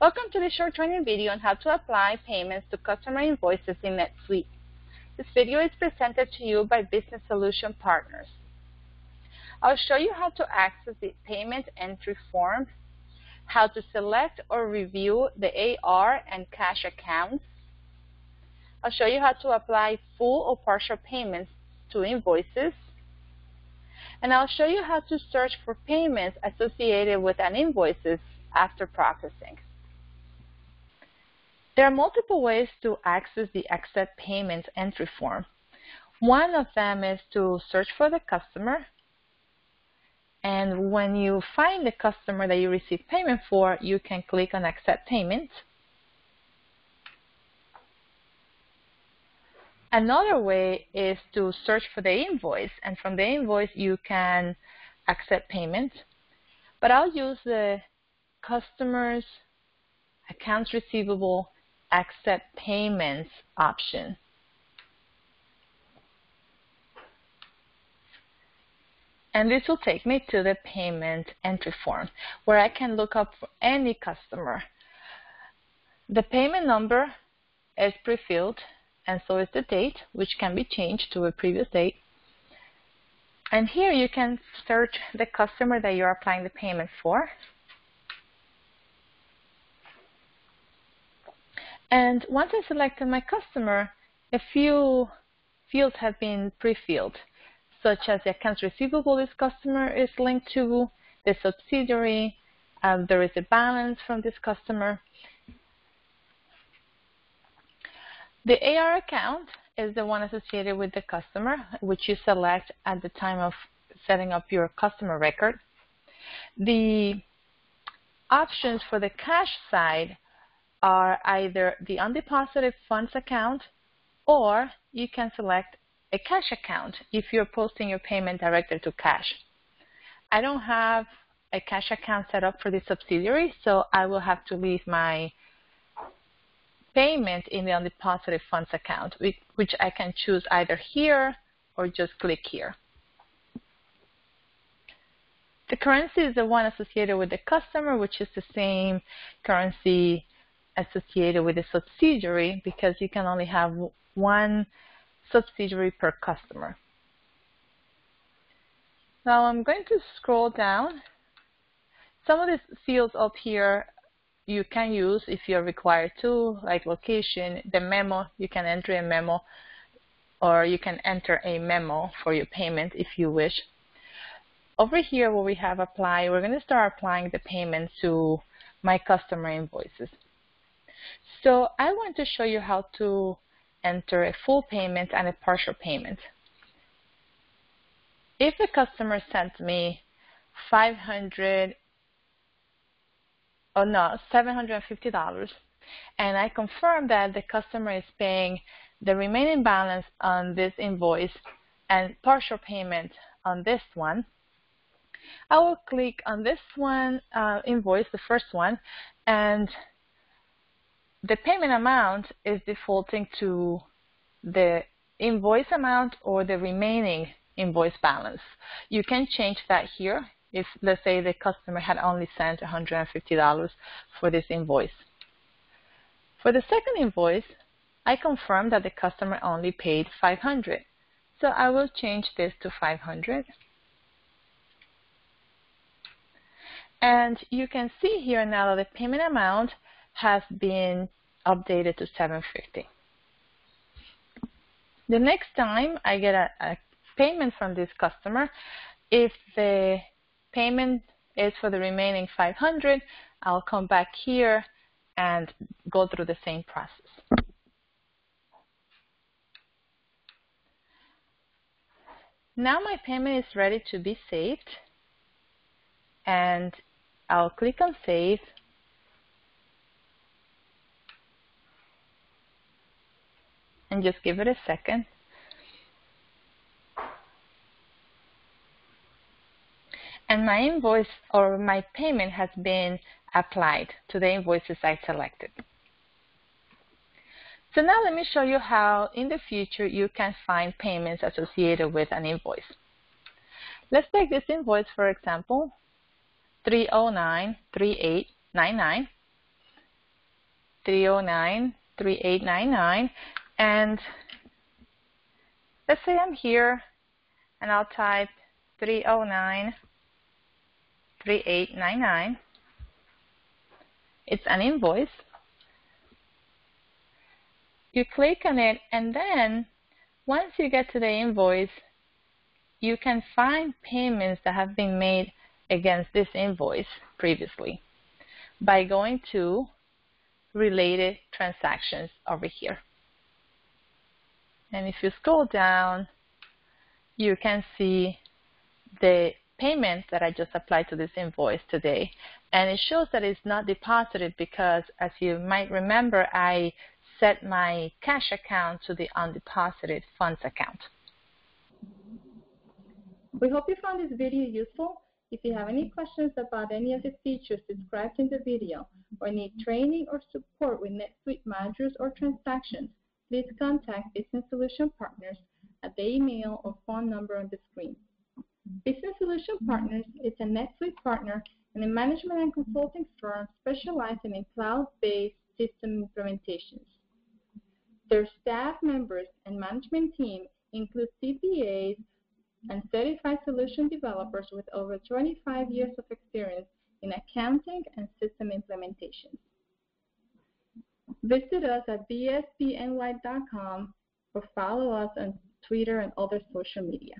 Welcome to this short training video on how to apply payments to customer invoices in NetSuite. This video is presented to you by Business Solution Partners. I'll show you how to access the payment entry form, how to select or review the AR and cash accounts. I'll show you how to apply full or partial payments to invoices. And I'll show you how to search for payments associated with an invoices after processing. There are multiple ways to access the Accept Payments entry form. One of them is to search for the customer. And when you find the customer that you receive payment for, you can click on Accept Payment. Another way is to search for the invoice, and from the invoice you can accept payment. But I'll use the customers accounts receivable accept payments option. And this will take me to the payment entry form where I can look up for any customer. The payment number is pre-filled and so is the date, which can be changed to a previous date. And here you can search the customer that you're applying the payment for. And once I selected my customer, a few fields have been pre-filled, such as the accounts receivable this customer is linked to, the subsidiary, um, there is a balance from this customer. The AR account is the one associated with the customer, which you select at the time of setting up your customer record. The options for the cash side are either the undeposited funds account or you can select a cash account if you're posting your payment directly to cash. I don't have a cash account set up for this subsidiary, so I will have to leave my payment in the undeposited funds account, which I can choose either here or just click here. The currency is the one associated with the customer, which is the same currency associated with a subsidiary because you can only have one subsidiary per customer. Now I'm going to scroll down. Some of these fields up here you can use if you're required to, like location, the memo, you can enter a memo, or you can enter a memo for your payment if you wish. Over here where we have apply, we're going to start applying the payment to my customer invoices. So I want to show you how to enter a full payment and a partial payment. If the customer sent me 500 oh no, $750 and I confirm that the customer is paying the remaining balance on this invoice and partial payment on this one, I will click on this one uh, invoice, the first one, and the payment amount is defaulting to the invoice amount or the remaining invoice balance. You can change that here if, let's say, the customer had only sent $150 for this invoice. For the second invoice, I confirm that the customer only paid 500 so I will change this to 500 And you can see here now that the payment amount has been updated to 750. The next time I get a, a payment from this customer, if the payment is for the remaining 500, I'll come back here and go through the same process. Now my payment is ready to be saved and I'll click on save and just give it a second. And my invoice or my payment has been applied to the invoices I selected. So now let me show you how in the future you can find payments associated with an invoice. Let's take this invoice for example, 3093899. 309 3899 and let's say I'm here and I'll type 309 3899. It's an invoice. You click on it and then once you get to the invoice, you can find payments that have been made against this invoice previously by going to related transactions over here. And if you scroll down, you can see the payment that I just applied to this invoice today. And it shows that it's not deposited because, as you might remember, I set my cash account to the undeposited funds account. We hope you found this video useful. If you have any questions about any of the features described in the video or need training or support with NetSuite managers or transactions, please contact Business Solution Partners at the email or phone number on the screen. Business Solution Partners is a NetSuite partner and a management and consulting firm specializing in cloud-based system implementations. Their staff members and management team include CPAs and certified solution developers with over 25 years of experience in accounting and system implementations. Visit us at bspny.com or follow us on Twitter and other social media.